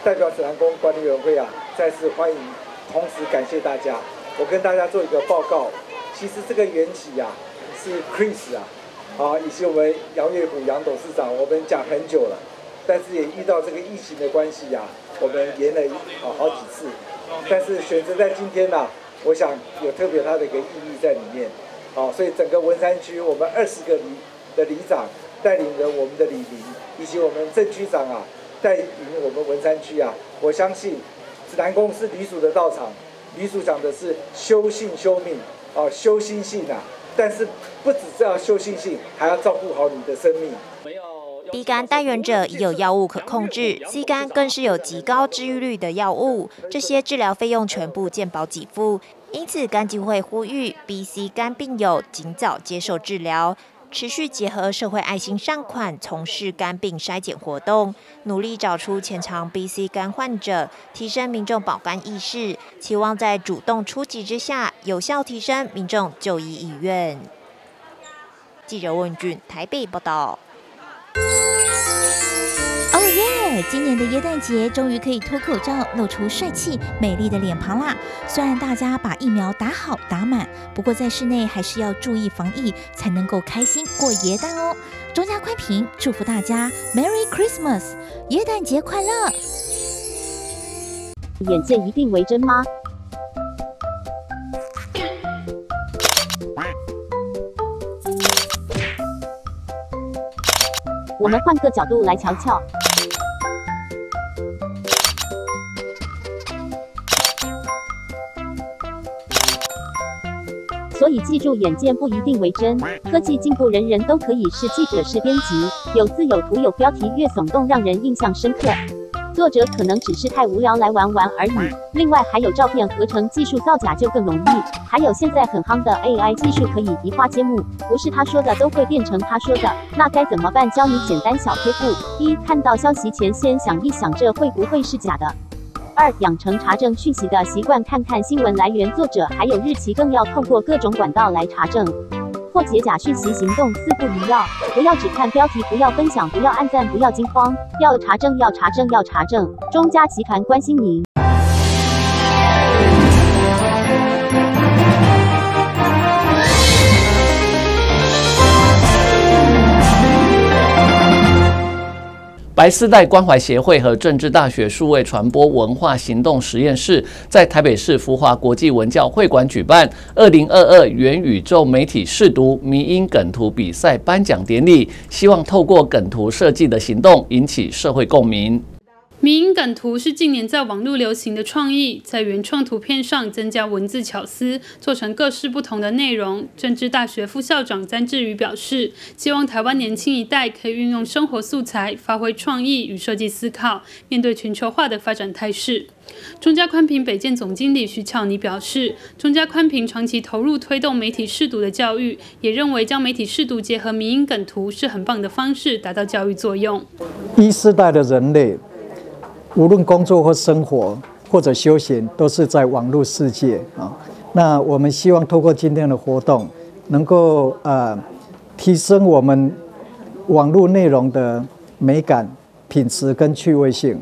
代表指南宫管理委员会啊，再次欢迎，同时感谢大家。我跟大家做一个报告，其实这个缘起呀，是 Chris 啊，啊，以及我们杨月虎杨董事长，我们讲很久了，但是也遇到这个疫情的关系呀，我们延了好好几次，但是选择在今天呐，我想有特别它的一个意义在里面，啊，所以整个文山区我们二十个里的里长。带领着我们的李明以及我们郑区长啊，带领我们文山区啊，我相信指南宫是李主的道场，李主讲的是修性修命啊，修心性啊，但是不只是要修心性，还要照顾好你的生命。B 肝带源者已有药物可控制，C 肝更是有极高治愈率的药物，这些治疗费用全部健保给付，因此肝基会呼吁 B、C 肝病友尽早接受治疗。持续结合社会爱心善款，从事肝病筛检活动，努力找出潜藏 B、C 肝患者，提升民众保肝意识，期望在主动出击之下，有效提升民众就医意愿。记者问俊台北报道。耶！今年的耶诞节终于可以脱口罩，露出帅气美丽的脸庞啦。虽然大家把疫苗打好打满，不过在室内还是要注意防疫，才能够开心过耶诞哦。中家宽屏祝福大家 Merry Christmas，耶诞节快乐！眼见一定为真吗？我们换个角度来瞧瞧。所以记住，眼见不一定为真。科技进步，人人都可以是记者、是编辑，有字有图有标题，越耸动让人印象深刻。作者可能只是太无聊来玩玩而已。另外还有照片合成技术造假就更容易。还有现在很夯的 AI 技术，可以移花接木，不是他说的都会变成他说的。那该怎么办？教你简单小贴步：一、看到消息前先想一想，这会不会是假的？二、养成查证讯息的习惯，看看新闻来源、作者还有日期，更要透过各种管道来查证，破解假讯息。行动四不一要：不要只看标题，不要分享，不要按赞，不要惊慌，要查证，要查证，要查证。中嘉集团关心您。白丝带关怀协会和政治大学数位传播文化行动实验室在台北市福华国际文教会馆举办二零二二元宇宙媒体试读迷音梗图比赛颁奖典礼，希望透过梗图设计的行动引起社会共鸣。迷因梗图是近年在网络流行的创意，在原创图片上增加文字巧思，做成各式不同的内容。政治大学副校长詹志宇表示，希望台湾年轻一代可以运用生活素材，发挥创意与设计思考，面对全球化的发展态势。中嘉宽屏北建总经理徐巧妮表示，中嘉宽屏长期投入推动媒体试读的教育，也认为将媒体试读结合迷因梗图是很棒的方式，达到教育作用。一世代的人类。无论工作或生活或者休闲，都是在网络世界啊。那我们希望透过今天的活动，能够呃提升我们网络内容的美感、品质跟趣味性。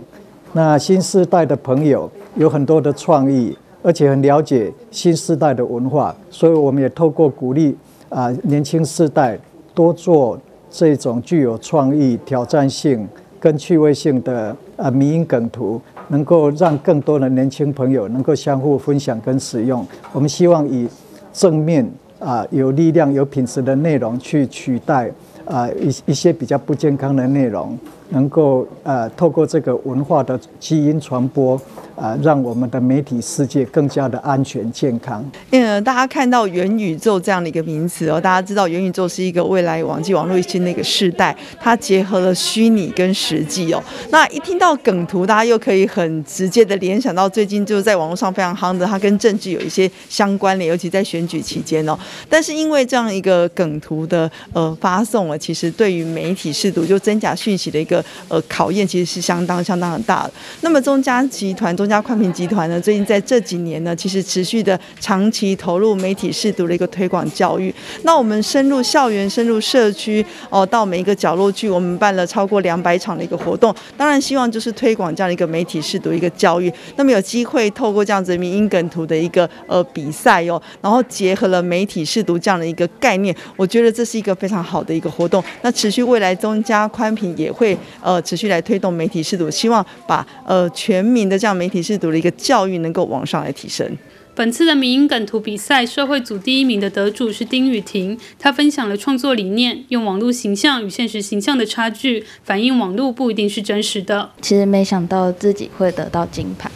那新时代的朋友有很多的创意，而且很了解新时代的文化，所以我们也透过鼓励啊年轻世代多做这种具有创意、挑战性。跟趣味性的啊迷因梗图，能够让更多的年轻朋友能够相互分享跟使用。我们希望以正面啊有力量、有品质的内容去取代啊一一些比较不健康的内容。能够呃透过这个文化的基因传播，啊，让我们的媒体世界更加的安全健康。嗯，大家看到元宇宙这样的一个名词哦，大家知道元宇宙是一个未来网际网络一些那个世代，它结合了虚拟跟实际哦。那一听到梗图，大家又可以很直接的联想到最近就是在网络上非常夯的，它跟政治有一些相关联，尤其在选举期间哦。但是因为这样一个梗图的呃发送啊，其实对于媒体试图就真假讯息的一个呃，考验其实是相当相当的大的。那么中嘉集团、中嘉宽屏集团呢，最近在这几年呢，其实持续的长期投入媒体试读的一个推广教育。那我们深入校园、深入社区，哦，到每一个角落去，我们办了超过两百场的一个活动。当然，希望就是推广这样的一个媒体试读一个教育。那么有机会透过这样子民音梗图的一个呃比赛哟，然后结合了媒体试读这样的一个概念，我觉得这是一个非常好的一个活动。那持续未来中嘉宽屏也会。呃，持续来推动媒体试读，希望把呃全民的这样媒体试读的一个教育能够往上来提升。本次的民营梗图比赛，社会组第一名的得主是丁雨婷，她分享了创作理念，用网络形象与现实形象的差距，反映网络不一定是真实的。其实没想到自己会得到金牌，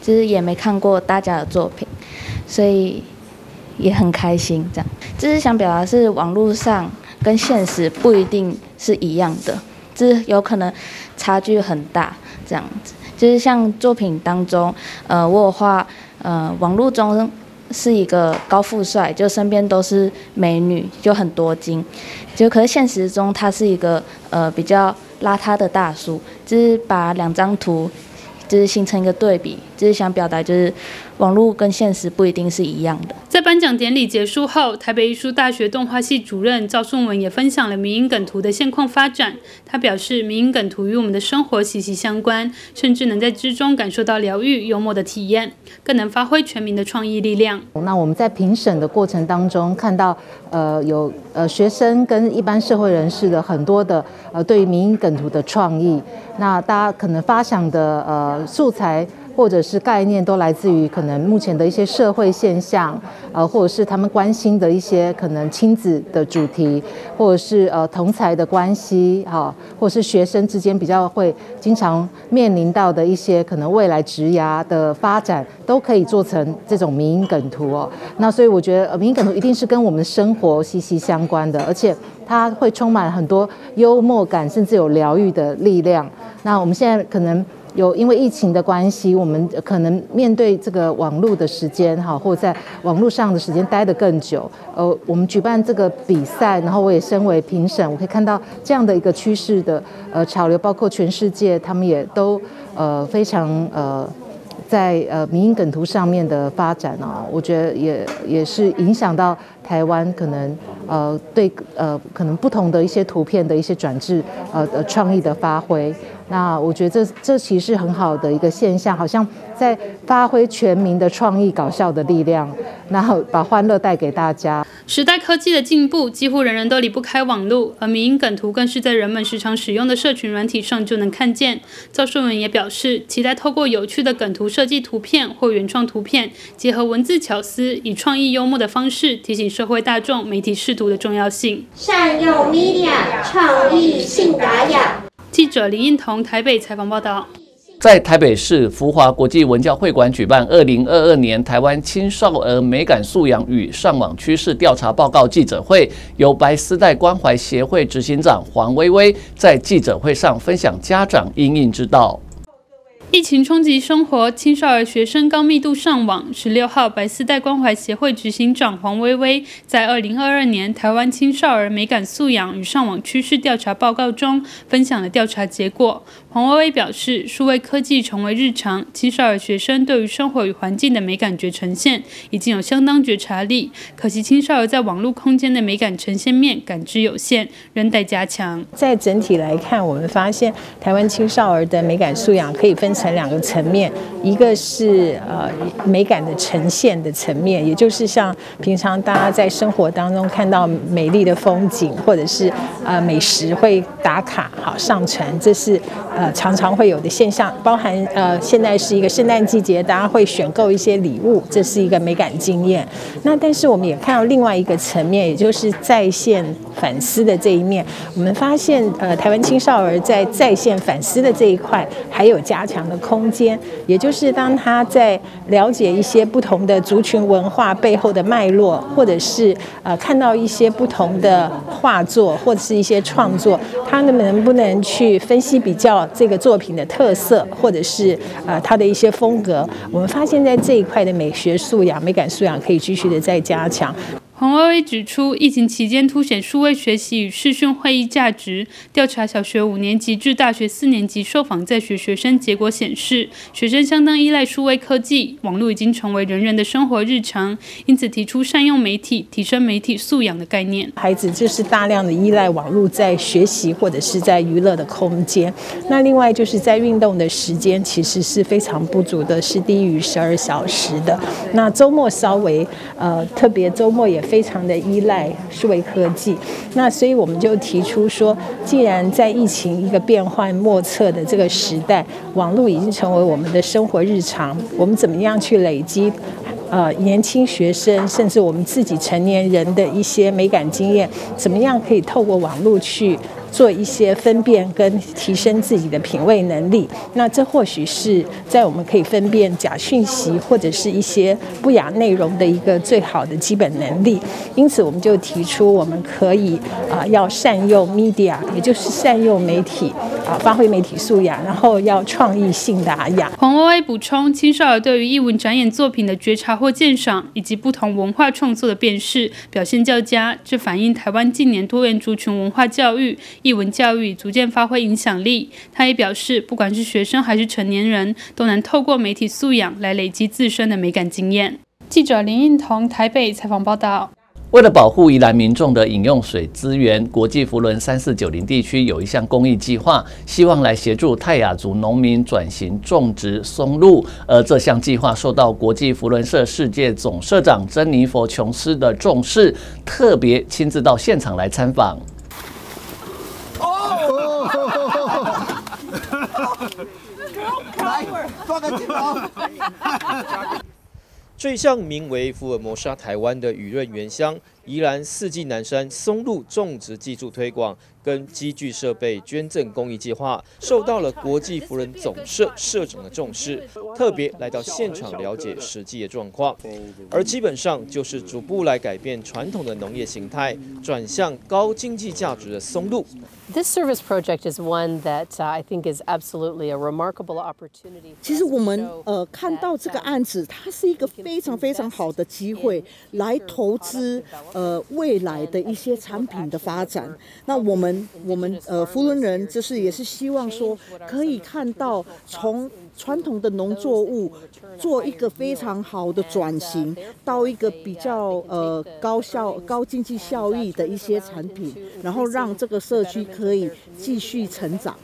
其实也没看过大家的作品，所以也很开心。这样，就是想表达是网络上跟现实不一定是一样的。是有可能差距很大，这样子，就是像作品当中，呃，我画，呃，网络中是一个高富帅，就身边都是美女，就很多金，就可是现实中他是一个呃比较邋遢的大叔，就是把两张图。就是形成一个对比，就是想表达，就是网络跟现实不一定是一样的。在颁奖典礼结束后，台北艺术大学动画系主任赵顺文也分享了民营梗图的现况发展。他表示，民营梗图与我们的生活息息相关，甚至能在之中感受到疗愈、幽默的体验，更能发挥全民的创意力量。那我们在评审的过程当中，看到呃有呃学生跟一般社会人士的很多的呃对于民营梗图的创意。那大家可能发想的呃素材或者是概念都来自于可能目前的一些社会现象，呃，或者是他们关心的一些可能亲子的主题，或者是呃同才的关系，哈，或者是学生之间比较会经常面临到的一些可能未来职涯的发展，都可以做成这种民梗图哦。那所以我觉得民梗图一定是跟我们的生活息息相关的，而且它会充满很多幽默感，甚至有疗愈的力量。那我们现在可能有因为疫情的关系，我们可能面对这个网络的时间哈，或在网络上的时间待得更久。呃，我们举办这个比赛，然后我也身为评审，我可以看到这样的一个趋势的呃潮流，包括全世界他们也都呃非常呃在呃民营梗图上面的发展啊，我觉得也也是影响到台湾可能呃对呃可能不同的一些图片的一些转制呃的创意的发挥。那我觉得这这其实是很好的一个现象，好像在发挥全民的创意搞笑的力量，然后把欢乐带给大家。时代科技的进步，几乎人人都离不开网络，而民营梗图更是在人们时常使用的社群软体上就能看见。赵顺文也表示，期待透过有趣的梗图设计图片或原创图片，结合文字巧思，以创意幽默的方式提醒社会大众媒体视图的重要性。善用 media，创意性打雅。记者李映彤台北采访报道。在台北市福华国际文教会馆举办二零二二年台湾青少儿美感素养与上网趋势调查报告记者会，由白丝带关怀协会执行长黄薇薇在记者会上分享家长应应之道。疫情冲击生活，青少儿学生高密度上网。十六号，白丝带关怀协会执行长黄薇薇在二零二二年台湾青少儿美感素养与上网趋势调查报告中分享了调查结果。黄薇薇表示，数位科技成为日常，青少儿学生对于生活与环境的美感觉呈现已经有相当觉察力。可惜青少儿在网络空间的美感呈现面感知有限，仍待加强。在整体来看，我们发现台湾青少儿的美感素养可以分成两个层面，一个是呃美感的呈现的层面，也就是像平常大家在生活当中看到美丽的风景或者是呃美食会打卡好上传，这是。呃，常常会有的现象，包含呃，现在是一个圣诞季节，大家会选购一些礼物，这是一个美感经验。那但是我们也看到另外一个层面，也就是在线反思的这一面。我们发现，呃，台湾青少儿在在线反思的这一块还有加强的空间。也就是当他在了解一些不同的族群文化背后的脉络，或者是呃看到一些不同的画作或者是一些创作，他能不能不能去分析比较？这个作品的特色，或者是呃它的一些风格，我们发现在这一块的美学素养、美感素养可以继续的再加强。黄薇薇指出，疫情期间凸显数位学习与视讯会议价值。调查小学五年级至大学四年级受访在学学生结果显示，学生相当依赖数位科技，网络已经成为人人的生活日常。因此，提出善用媒体、提升媒体素养的概念。孩子就是大量的依赖网络在学习或者是在娱乐的空间。那另外就是在运动的时间其实是非常不足的，是低于十二小时的。那周末稍微呃特别周末也。非常的依赖数位科技，那所以我们就提出说，既然在疫情一个变幻莫测的这个时代，网络已经成为我们的生活日常，我们怎么样去累积，呃，年轻学生甚至我们自己成年人的一些美感经验，怎么样可以透过网络去。做一些分辨跟提升自己的品味能力，那这或许是在我们可以分辨假讯息或者是一些不雅内容的一个最好的基本能力。因此，我们就提出我们可以啊要善用 media，也就是善用媒体发挥媒体素养，然后要创意性达雅。黄薇薇补充，青少儿对于艺文展演作品的觉察或鉴赏，以及不同文化创作的辨识表现较佳，这反映台湾近年多元族群文化教育。译文教育逐渐发挥影响力。他也表示，不管是学生还是成年人，都能透过媒体素养来累积自身的美感经验。记者林映彤台北采访报道。为了保护宜兰民众的饮用水资源，国际福伦三四九零地区有一项公益计划，希望来协助泰雅族农民转型种植松露。而这项计划受到国际福伦社世界总社长珍妮佛琼斯的重视，特别亲自到现场来参访。这项名为“福尔摩沙台湾”的雨润原乡，宜兰四季南山松露种植技术推广。跟机具设备捐赠公益计划受到了国际福人总社社长的重视，特别来到现场了解实际的状况，而基本上就是逐步来改变传统的农业形态，转向高经济价值的松露。This service project is one that I think is absolutely a remarkable opportunity. 其实我们呃看到这个案子，它是一个非常非常好的机会，来投资呃未来的一些产品的发展。那我们。我们呃，福伦人就是也是希望说，可以看到从传统的农作物做一个非常好的转型，到一个比较呃高效、高经济效益的一些产品，然后让这个社区可以继续成长。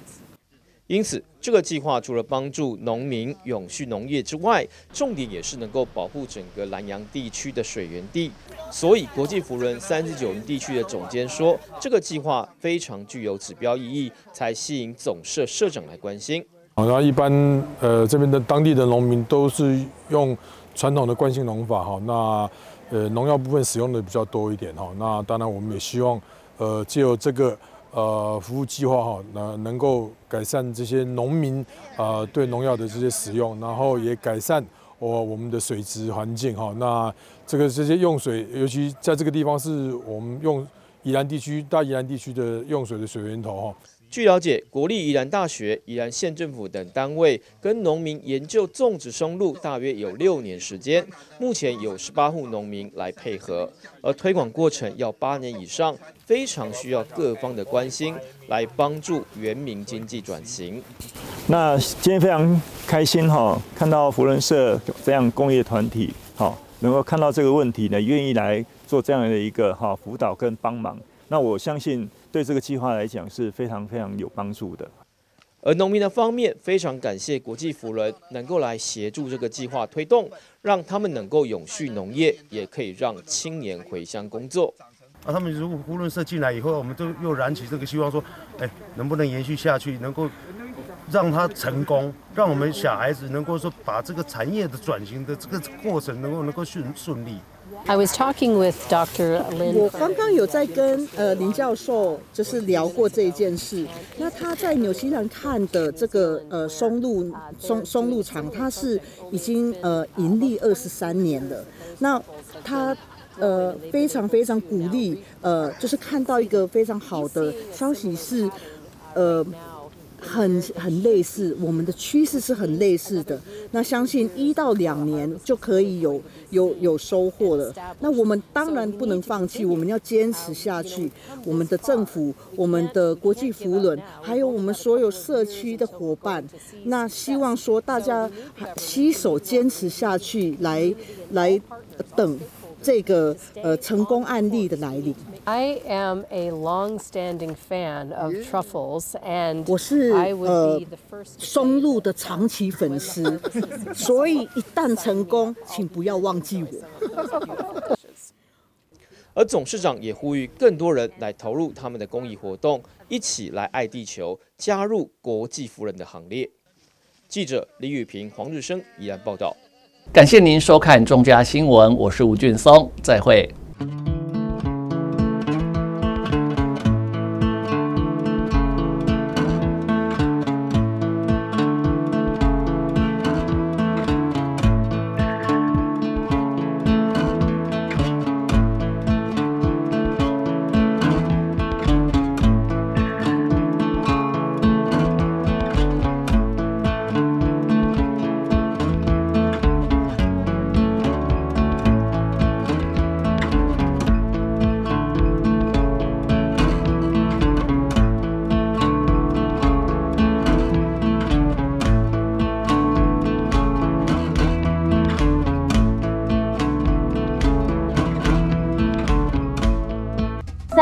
因此，这个计划除了帮助农民永续农业之外，重点也是能够保护整个南洋地区的水源地。所以，国际福伦三十九营地区的总监说，这个计划非常具有指标意义，才吸引总社社长来关心。然后，一般呃这边的当地的农民都是用传统的惯性农法哈，那呃农药部分使用的比较多一点哈。那当然，我们也希望呃借由这个。呃，服务计划哈，那能够改善这些农民呃对农药的这些使用，然后也改善我我们的水质环境哈。那这个这些用水，尤其在这个地方是我们用宜兰地区大宜兰地区的用水的水源头哈。据了解，国立宜兰大学、宜兰县政府等单位跟农民研究种植松露，大约有六年时间。目前有十八户农民来配合，而推广过程要八年以上，非常需要各方的关心，来帮助原民经济转型。那今天非常开心哈，看到福伦社这样工业团体，好能够看到这个问题呢，愿意来做这样的一个哈辅导跟帮忙。那我相信。对这个计划来讲是非常非常有帮助的。而农民的方面非常感谢国际扶人能够来协助这个计划推动，让他们能够永续农业，也可以让青年回乡工作。啊，他们如果福伦社进来以后，我们都又燃起这个希望，说，哎，能不能延续下去，能够让它成功，让我们小孩子能够说把这个产业的转型的这个过程能够能够顺顺利。I was talking with Dr. Lin。我刚刚有在跟呃林教授就是聊过这一件事。那他在纽西兰看的这个呃松露松松露厂，它是已经呃盈利二十三年了。那他呃非常非常鼓励呃，就是看到一个非常好的消息是呃。很很类似，我们的趋势是很类似的。那相信一到两年就可以有有有收获了。那我们当然不能放弃，我们要坚持下去。我们的政府、我们的国际扶轮，还有我们所有社区的伙伴，那希望说大家携手坚持下去，来来等这个呃成功案例的来临。I am a long-standing fan of truffles, and 我是呃松露的长期粉丝，所以一旦成功，请不要忘记我。而董事长也呼吁更多人来投入他们的公益活动，一起来爱地球，加入国际夫人的行列。记者李雨平、黄日升依然报道。感谢您收看中嘉新闻，我是吴俊松，再会。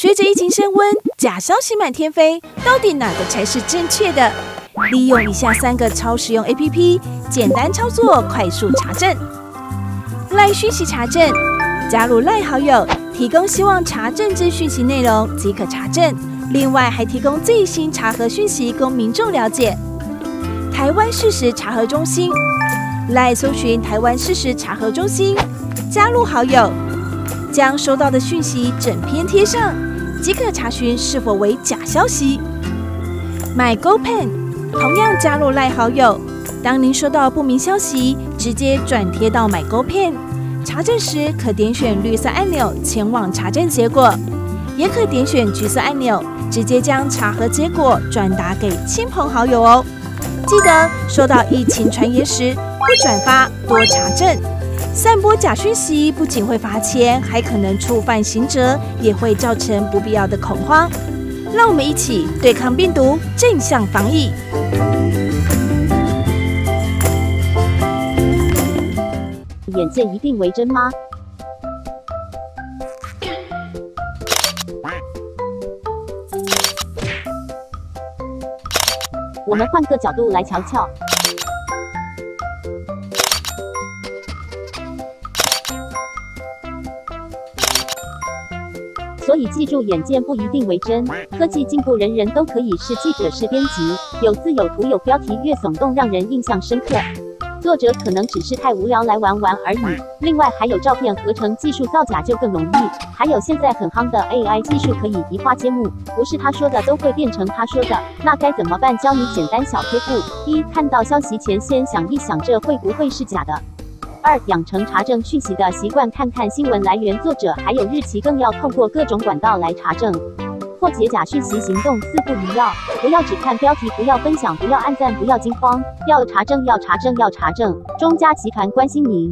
随着疫情升温，假消息满天飞，到底哪个才是正确的？利用以下三个超实用 APP，简单操作，快速查证。赖讯息查证，加入赖好友，提供希望查证之讯息内容即可查证。另外还提供最新查核讯息供民众了解。台湾事实查核中心，来搜寻台湾事实查核中心，加入好友，将收到的讯息整篇贴上，即可查询是否为假消息。My GoPen 同样加入赖好友，当您收到不明消息，直接转贴到 My GoPen，查证时可点选绿色按钮前往查证结果，也可点选橘色按钮，直接将查核结果转达给亲朋好友哦。记得收到疫情传言时，不转发，多查证。散播假讯息不仅会罚钱，还可能触犯刑责，也会造成不必要的恐慌。让我们一起对抗病毒，正向防疫。眼见一定为真吗？我们换个角度来瞧瞧。以记住，眼见不一定为真。科技进步，人人都可以是记者、是编辑，有字有图有标题，越耸动让人印象深刻。作者可能只是太无聊来玩玩而已。另外还有照片合成技术造假就更容易，还有现在很夯的 AI 技术可以移花接木，不是他说的都会变成他说的，那该怎么办？教你简单小贴步：一、看到消息前先想一想，这会不会是假的？二、养成查证讯息的习惯，看看新闻来源、作者还有日期，更要透过各种管道来查证。破解假讯息行动四不一要：不要只看标题，不要分享，不要按赞，不要惊慌，要查证，要查证，要查证。中嘉集团关心您。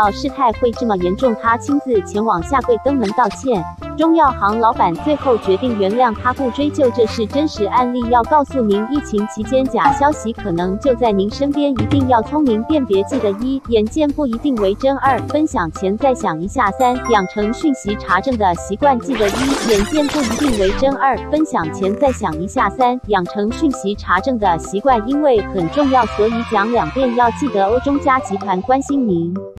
到事态会这么严重，他亲自前往下跪登门道歉。中药行老板最后决定原谅他，不追究，这是真实案例。要告诉您，疫情期间假消息可能就在您身边，一定要聪明辨别。记得一，眼见不一定为真；二，分享前再想一下；三，养成讯息查证的习惯。记得一，眼见不一定为真；二，分享前再想一下；三，养成讯息查证的习惯，因为很重要，所以讲两遍。要记得，欧中嘉集团关心您。